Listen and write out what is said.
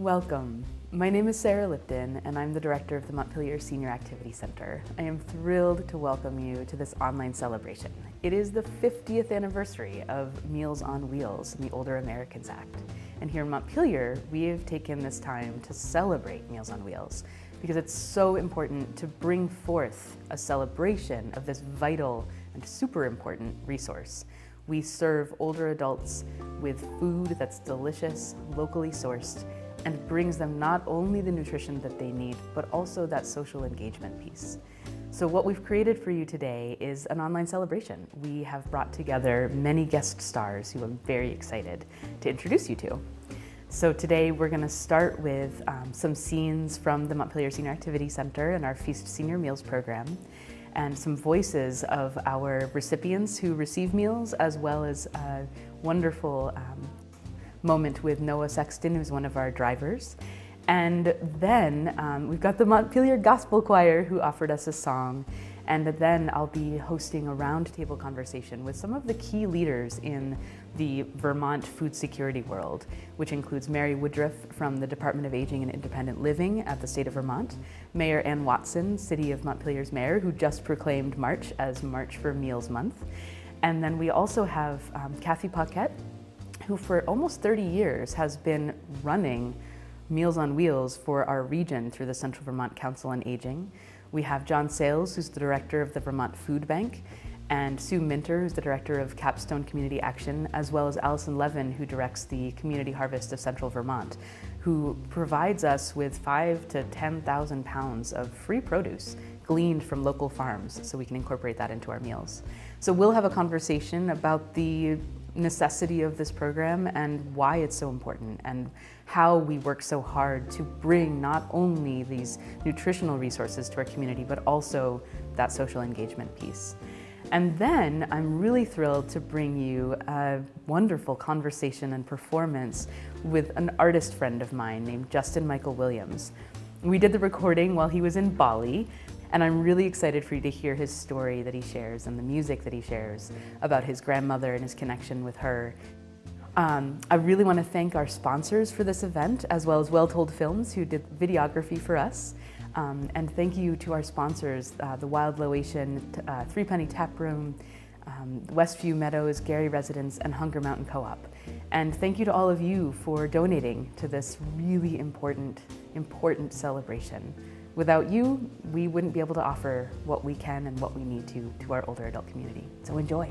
Welcome. My name is Sarah Lipton, and I'm the director of the Montpelier Senior Activity Center. I am thrilled to welcome you to this online celebration. It is the 50th anniversary of Meals on Wheels and the Older Americans Act. And here in Montpelier, we have taken this time to celebrate Meals on Wheels because it's so important to bring forth a celebration of this vital and super important resource. We serve older adults with food that's delicious, locally sourced, and brings them not only the nutrition that they need, but also that social engagement piece. So what we've created for you today is an online celebration. We have brought together many guest stars who I'm very excited to introduce you to. So today we're going to start with um, some scenes from the Montpelier Senior Activity Center and our Feast Senior Meals program and some voices of our recipients who receive meals as well as a wonderful um, moment with Noah Sexton, who's one of our drivers. And then um, we've got the Montpelier Gospel Choir who offered us a song. And then I'll be hosting a roundtable conversation with some of the key leaders in the Vermont food security world, which includes Mary Woodruff from the Department of Aging and Independent Living at the state of Vermont, Mayor Anne Watson, City of Montpelier's mayor, who just proclaimed March as March for Meals Month. And then we also have um, Kathy Paquet, who for almost 30 years has been running Meals on Wheels for our region through the Central Vermont Council on Aging. We have John Sayles, who's the director of the Vermont Food Bank, and Sue Minter, who's the director of Capstone Community Action, as well as Allison Levin, who directs the Community Harvest of Central Vermont, who provides us with five to 10,000 pounds of free produce gleaned from local farms so we can incorporate that into our meals. So we'll have a conversation about the necessity of this program and why it's so important and how we work so hard to bring not only these nutritional resources to our community, but also that social engagement piece. And then I'm really thrilled to bring you a wonderful conversation and performance with an artist friend of mine named Justin Michael Williams. We did the recording while he was in Bali, and I'm really excited for you to hear his story that he shares and the music that he shares about his grandmother and his connection with her. Um, I really want to thank our sponsors for this event, as well as WellTold Films, who did videography for us. Um, and thank you to our sponsors, uh, the Wild Loation, uh, Three Penny Tap Room, um, Westview Meadows, Gary Residence, and Hunger Mountain Co-op. And thank you to all of you for donating to this really important, important celebration. Without you, we wouldn't be able to offer what we can and what we need to to our older adult community. So enjoy.